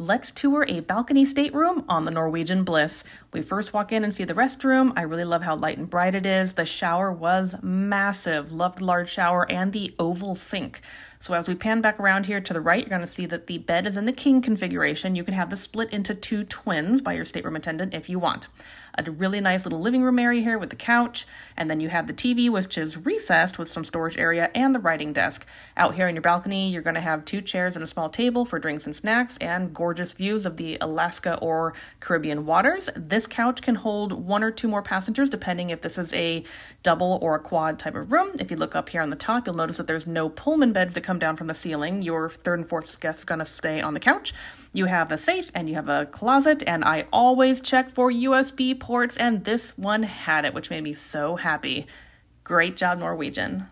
let's tour a balcony stateroom on the Norwegian Bliss. We first walk in and see the restroom. I really love how light and bright it is. The shower was massive. Loved the large shower and the oval sink. So as we pan back around here to the right, you're going to see that the bed is in the king configuration. You can have this split into two twins by your stateroom attendant if you want. A really nice little living room area here with the couch, and then you have the TV, which is recessed with some storage area and the writing desk. Out here in your balcony, you're going to have two chairs and a small table for drinks and snacks, and gorgeous views of the Alaska or Caribbean waters. This couch can hold one or two more passengers, depending if this is a double or a quad type of room. If you look up here on the top, you'll notice that there's no Pullman beds that come down from the ceiling. Your third and fourth guest's to stay on the couch. You have a safe and you have a closet, and I always check for USB ports, and this one had it, which made me so happy. Great job, Norwegian.